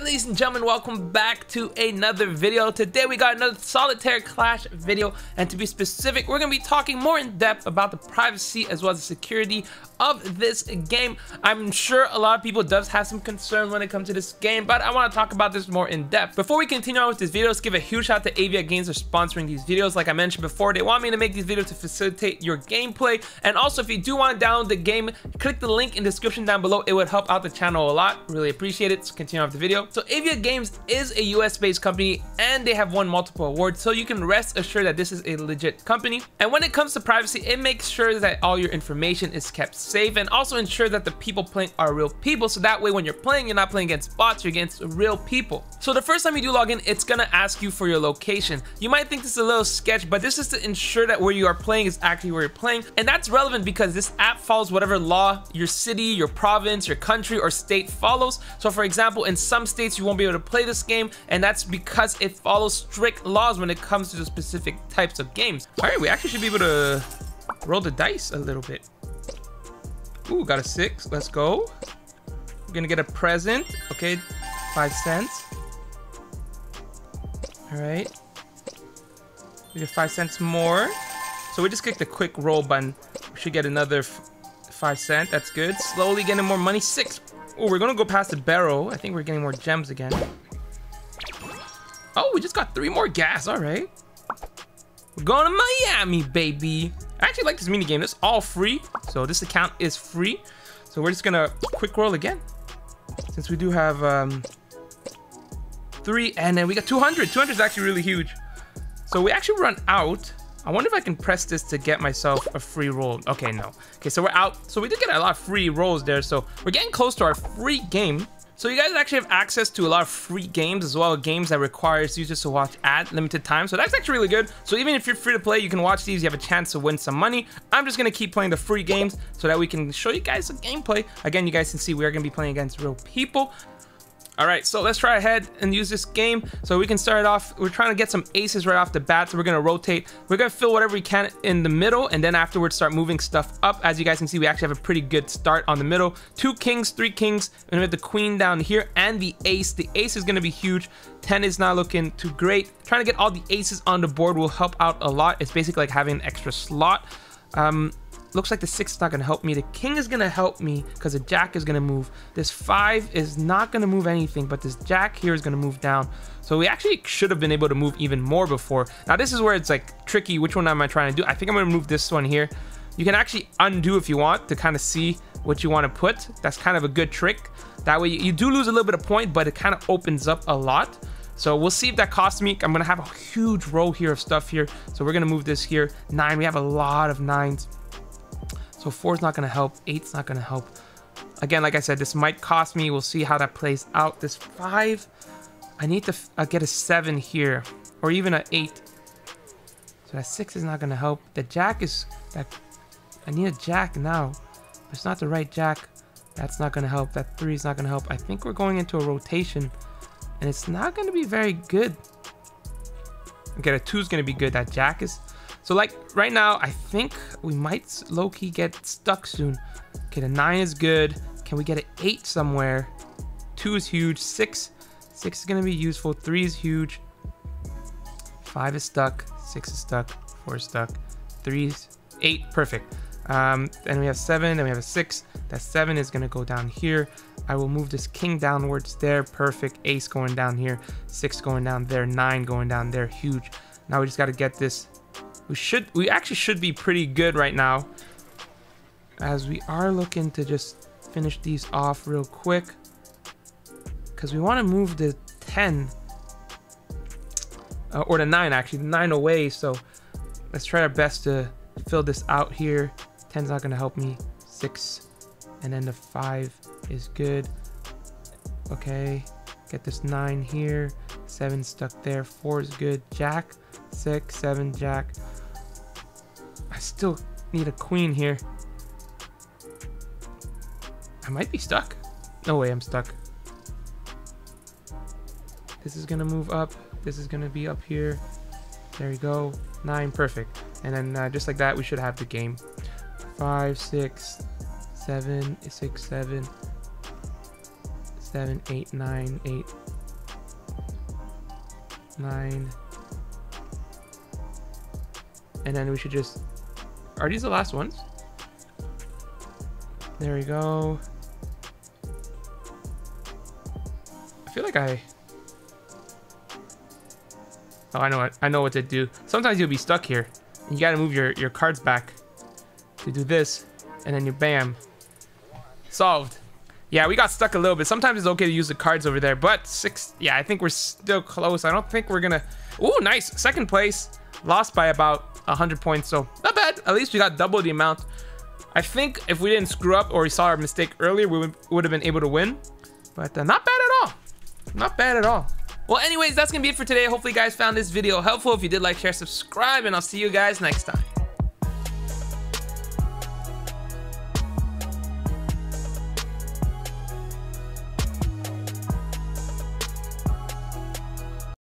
Alright ladies and gentlemen, welcome back to another video. Today we got another Solitaire Clash video and to be specific, we're going to be talking more in depth about the privacy as well as the security of this game. I'm sure a lot of people does have some concern when it comes to this game, but I want to talk about this more in depth. Before we continue on with this video, let's give a huge shout out to Avia Games for sponsoring these videos. Like I mentioned before, they want me to make these videos to facilitate your gameplay. And also, if you do want to download the game, click the link in the description down below. It would help out the channel a lot. Really appreciate it. So continue on with the video. So Avia Games is a US based company and they have won multiple awards. So you can rest assured that this is a legit company. And when it comes to privacy, it makes sure that all your information is kept safe and also ensure that the people playing are real people. So that way when you're playing, you're not playing against bots, you're against real people. So the first time you do log in, it's gonna ask you for your location. You might think this is a little sketch, but this is to ensure that where you are playing is actually where you're playing. And that's relevant because this app follows whatever law your city, your province, your country, or state follows. So for example, in some states, you won't be able to play this game, and that's because it follows strict laws when it comes to the specific types of games. All right, we actually should be able to roll the dice a little bit. Ooh, got a six. Let's go. We're gonna get a present. Okay, five cents. All right. We get five cents more. So we just click the quick roll button. We should get another five cent. That's good. Slowly getting more money. Six. Oh, we're gonna go past the barrel. I think we're getting more gems again. Oh, we just got three more gas. All right. We're going to Miami, baby. I actually like this mini game. It's all free. So this account is free. So we're just gonna quick roll again. Since we do have um, three and then we got 200. 200 is actually really huge. So we actually run out. I wonder if I can press this to get myself a free roll. Okay, no. Okay, so we're out. So we did get a lot of free rolls there. So we're getting close to our free game. So you guys actually have access to a lot of free games as well, games that requires users to watch at limited time. So that's actually really good. So even if you're free to play, you can watch these, you have a chance to win some money. I'm just gonna keep playing the free games so that we can show you guys some gameplay. Again, you guys can see we are gonna be playing against real people. All right, so let's try ahead and use this game. So we can start off, we're trying to get some aces right off the bat. So we're gonna rotate. We're gonna fill whatever we can in the middle and then afterwards start moving stuff up. As you guys can see, we actually have a pretty good start on the middle. Two kings, three kings, and we have the queen down here and the ace. The ace is gonna be huge. 10 is not looking too great. Trying to get all the aces on the board will help out a lot. It's basically like having an extra slot. Um, looks like the six is not gonna help me. The king is gonna help me because the jack is gonna move. This five is not gonna move anything, but this jack here is gonna move down. So we actually should have been able to move even more before. Now this is where it's like tricky. Which one am I trying to do? I think I'm gonna move this one here. You can actually undo if you want to kind of see what you want to put. That's kind of a good trick. That way you do lose a little bit of point, but it kind of opens up a lot. So we'll see if that costs me. I'm gonna have a huge row here of stuff here. So we're gonna move this here. Nine, we have a lot of nines. So four's not gonna help, eight's not gonna help. Again, like I said, this might cost me. We'll see how that plays out. This five, I need to uh, get a seven here, or even an eight. So that six is not gonna help. The jack is, that. I need a jack now. It's not the right jack. That's not gonna help. That three is not gonna help. I think we're going into a rotation and it's not going to be very good. Okay, the two is going to be good. That jack is... So, like, right now, I think we might low-key get stuck soon. Okay, the nine is good. Can we get an eight somewhere? Two is huge. Six. Six is going to be useful. Three is huge. Five is stuck. Six is stuck. Four is stuck. Three is... Eight. Perfect. Um, then we have seven. Then we have a six. That seven is going to go down here. I will move this king downwards there. Perfect. Ace going down here. Six going down there. Nine going down there. Huge. Now we just got to get this. We should, we actually should be pretty good right now. As we are looking to just finish these off real quick. Because we want to move the 10. Uh, or the 9 actually. The 9 away. So let's try our best to fill this out here. 10's not going to help me. 6. And then the 5 is good. Okay, get this nine here. Seven stuck there. Four is good. Jack, six, seven, jack. Still need a queen here. I might be stuck. No way, I'm stuck. This is gonna move up. This is gonna be up here. There we go. Nine, perfect. And then uh, just like that, we should have the game. Five, six, seven, six, seven, seven, eight, nine, eight, nine. And then we should just, are these the last ones? There we go. I feel like I, oh, I know what, I know what to do. Sometimes you'll be stuck here. You gotta move your, your cards back to do this. And then you bam, solved. Yeah, we got stuck a little bit. Sometimes it's okay to use the cards over there, but six, yeah, I think we're still close. I don't think we're gonna, oh, nice. Second place, lost by about 100 points, so not bad. At least we got double the amount. I think if we didn't screw up or we saw our mistake earlier, we would, have been able to win. But uh, not bad at all. Not bad at all. Well, anyways, that's gonna be it for today. Hopefully you guys found this video helpful. If you did, like, share, subscribe, and I'll see you guys next time.